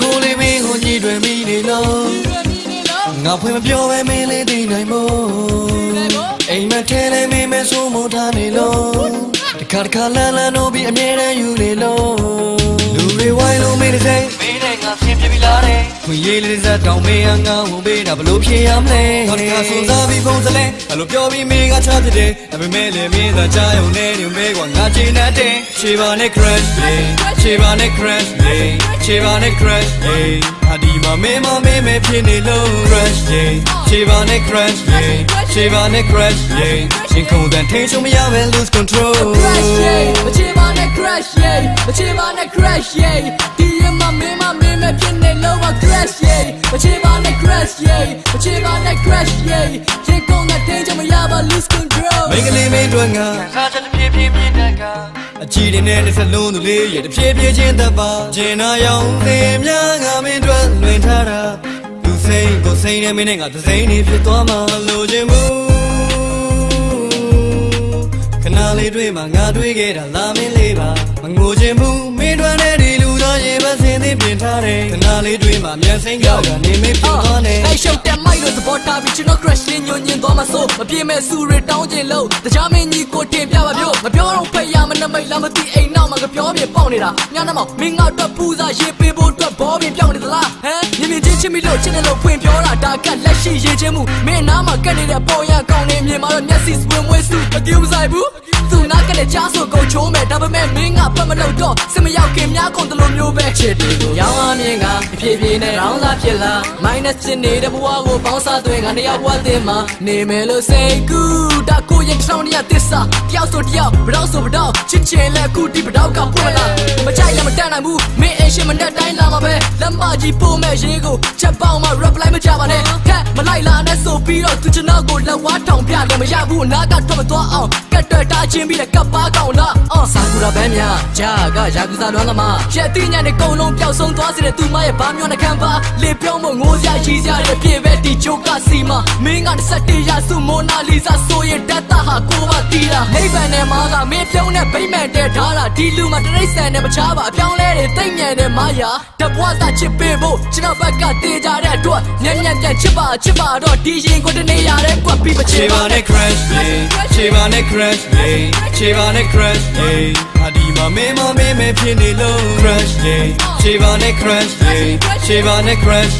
ကိုလေးမင်းကိုညှိတွင်မိနေလို့ငါဖွင့်မပြောပဲမင်းလေးသိနိုင်မို့အိမ်မထဲလဲမင်းမဆိုးမထားနေလို့တခါတခါလန်းလန်းတော့ပြီးအမြဲတမ်းယူနေလို့လူတွေဝိုင်းလို့မင်းတစ်စိမ့်မင်းနဲ့ငါဆင်းပြပြီး လာတယ်ခွေရေးလေးစက်တောင်မင်းအငါဝင်ပေးတာဘလို့ဖြေရမလဲခါတခါစူစားပြီးဖုန်းစလဲအဲ့လိုပြောပြီးမင်းကချဖြစ်တယ်ဒါပေမဲ့လည်းမင်းသာကြားရုံနဲ့နေမဲကွာငါချင်တဲ့ချေပါနဲ့ crash ချေပါနဲ့ crash ချေပါနဲ့ crash အဒီမမင်းမမင်းမဖြစ်နေလို့ crash ချေပါနဲ့ crash ချေပါနဲ့ crash ရှင်ခုန်တဲ့ထိန်ချုံမရပဲ lose control crash yeah မချေပါနဲ့ crash yeah မချေပါနဲ့ crash yeah ဒီရမမင်းမမင်းမ ဖြစ်နေလို့ crash yeah မချေပါနဲ့ crash yeah မချေပါနဲ့ crash yeah ရင်ကုန်တဲ့ထိန်ချုံမရပါ lose control မင်းကလေးမင်းတို့ငါစားချက်တစ်ပြေးပြေးမြင်တတ်ကအကြည့်တဲ့နဲ့တစ်စလုံးသူလေးရဲ့တစ်ပြေးပြေးချင်းသက်ပါကျင်နာရောင်သင်များငါမင်းတို့လွင်ထားတာလူစိမ့်ကိုစိမ့်နေမင်းနဲ့ငါသစိမ့်နေဖြစ်သွားမှလိုချင်ဘူးခဏလေးတွေ့မှငါတွေ့ခဲ့တာလာမင်းလေးပါမငိုချင်ဘူးမင်းတို့နဲ့ဒီလူသား ရင်မစင်သိပြင်ထားတယ်ခဏလေးတွေ့မှမြန်စိမ့်ကြောက်ကနေမင်းဖြစ်သွားနေလိုက်ရှုပ်တဲ့မိုက်လို့သဘောထားပြီးကျွန်တော် crash လေးညွန်ညင်သွားမှာဆိုမပြေမဲ့စုရတောင်းကျင်လို့တခြားမင်းကြီးကိုတင်ပြပါပြောမပြောတော့ဖက်ရမနှမိတ်လားမသိအိမ်နောက်မှာကပြောပြေပေါက်နေတာညနေမှာမင်းငါအတွက်ပူစာရေးပေးဖို့အတွက်ဘောပင်ပြောင်းနေသလားဟမ်မြင်မြင်ချင်းချင်းမီလို့ချင်းတယ်လို့ဖွင့်ပြောတာဒါကလက်ရှိရေးချင်းမှုမင်းနားမှာကတ်နေတဲ့ပေါ်ရကောင်းနေမြင်မှာတော့မျက်စိစပွင့်မွေးစုမကြည့်မဆိုင်ဘူးသူ နာကလည်းကြားဆိုကုန်ချိုးမယ်ဒါပေမဲ့မင်းကပတ်မလို့တော့စမရောက်ခင်များကုန်တယ်လို့မျိုးပဲချစ်တယ်ကိုရောင်းအမြင်ကဖြည်းဖြည်းနဲ့ရောင်းစားဖြစ်လာ minus ဖြစ်နေတဲ့ဘဝကိုပေါင်းစားသွင်းငါနေရာဘဝတင်မှာနေမယ်လို့စိတ်ကူဒါကိုရင်ထောင်းရသစ္စာတယောက်ဆိုတယောက်ဘတော့ဆိုဘတော့ချစ်ချင်လဲခုဒီဘတော့ကပွင့်လာမကြိုက်လည်းမတတ်နိုင်ဘူးမင်းအရှင်မနဲ့တိုင်းလာမှာပဲလက်မကြီးပို့မဲ့ရေးကိုချက်ပေါင်းမှာ reply မကြပါ လက်ဝါးထောင်ပြတယ်မရဘူးအနာကထွက်မသွားအောင်ကတ်တွေ့တာချင်းပြီးတဲ့ကပ်ပါကောင်လားအော်စာကူရာဘဲများဂျာကယာကူစာလွမ်းသမားရက်တိညာနဲ့ကုံလုံးပျောက်ဆုံးသွားစေတဲ့သူမရဲ့ဘာမျိုးနှကမ်းပါလေပြောင်းမငိုစရာကြီးစရာတဲ့ပြေပဲဒီချိုကစီမမင်းက17ရာစုမိုနာလီဇာဆိုရင်ဓာတ်တာဟာကိုပါတီးတာနိဗ္ဗာန်နဲ့မာကမင်းပြုံးနဲ့ဗိမ္မာန်တဲ့ထားတာဒီလူမှာတရိတ်ဆန်နဲ့မချပါအပြောင်းလဲတွေတိတ်ညံတဲ့မာယာတပွားသာချစ်ပေးဖို့ကျွန်တော်ဘက်ကတေးကြတဲ့အတွက်ညံ့ညံ့ပြန်ချစ်ပါချစ်ပါတော့ဒီရင်ကိုတနေရတဲ့ကွက်ပြီးမချချေစ်ပါပါနဲ့ crash ချေပါနဲ့ crash ချေပါနဲ့ crash အဒီမမင်းမမင်းမဖြစ်နေလို့ crash ချေပါနဲ့ crash ချေပါနဲ့ crash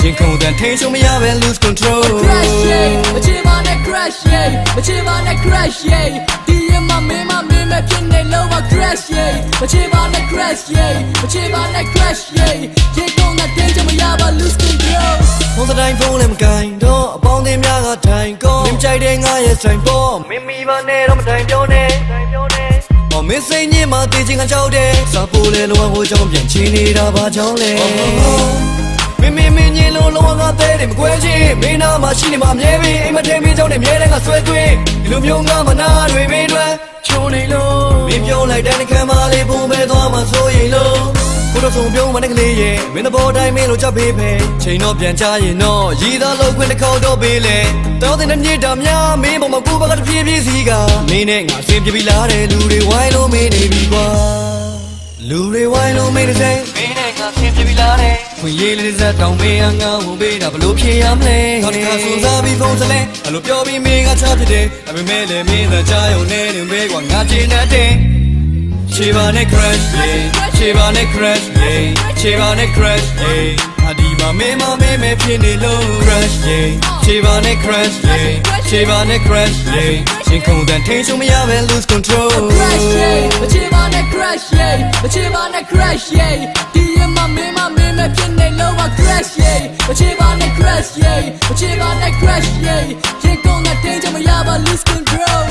ရှင်ခုန်တဲ့ထိန်ချုံမရပဲ lose control crash yeah မချစ်ပါနဲ့ crash yeah မချစ်ပါနဲ့ crash yeah ဒီ ရင်မမင်းမမင်းမဖြစ်နေလောက crash yeah မချေပါနဲ့ crash yeah မချေပါနဲ့ crash yeah ရေကုန်တဲ့တင်းချမရပါ lose control မွန်တိုင်းဖုန်းလည်းမကင်တော့အပေါင်းအသင်းများကထိုင်ကောမင်းကြိုက်တဲ့ငါရဲ့ဆိုင်ပေါ်မင်းမိပါနဲ့တော့မတိုင်ပြောနဲ့တိုင်ပြောနဲ့မမင်းစိတ်ညစ်မှတည်ခြင်းကကြောက်တယ်စာပိုးလဲလောကဟိုကြောင့်ပြန်ချီနေတာပါကြောင့်လဲ မင်းမင်းမင်းညင်လုံးလုံးကတဲ့တယ်မကွဲချင်းမင်းနာမှာရှိနေမှာမြဲပြီအိမ်မထဲမင်းကြောင့်နဲ့မြဲတဲ့ကဆွဲသွင်းဒီလိုမျိုးငါမနာတွေမင်းတို့ချုံနေလို့မင်းပြောလိုက်တဲ့နှခမ်းမလေးပုံပဲသွားမှဆိုရင်လို့ကိုတော့ဆုံးပြုံးမနဲ့ကလေးရဲ့မင်းတဘောတိုင်းမင်းလို့ချက်ပေးပဲချိန်တော့ပြန်ချရင်တော့ရည်သားလောက်ခွင့်တစ်ခေါက်တော့ပေးလေတောတဲ့ညစ်တာများမင်းပေါ်မှာကိုဘကတပြေးပြေးစီကမင်းနဲ့ငါအဆင်ပြေပြီလားတဲ့လူတွေဝိုင်းလို့မင်းနေပြီကွာလူတွေဝိုင်းလို့မင်းတစ် ခွင့်ရေးလေးစက်တောင်မင်းအငါဝင်ပေးတာဘလို့ဖြေရမလဲခါတခါစူစားပြီးဖုန်းစလဲအဲ့လိုပြောပြီးမင်းကချဖြစ်တယ်ဒါပေမဲ့လည်းမင်းသာကြားရုံနဲ့နေပဲကွာငါချင်တဲ့ Shiva ne crash yeah Shiva ne crash yeah Shiva ne crash yeah အဒီမမေမမေမေဖြစ်နေလို့ crash yeah Shiva ne crash yeah Shiva ne crash yeah ရှင်ခုန်တဲ့ထိန်ချုံမရပဲ lose control crash yeah မချစ်ပါနဲ့ crash yeah မချစ်ပါနဲ့ crash yeah မချေပါနဲ့ crash yeah မချေပါနဲ့ crash yeah ရင်ကုန်တဲ့ danger မရပါ lose control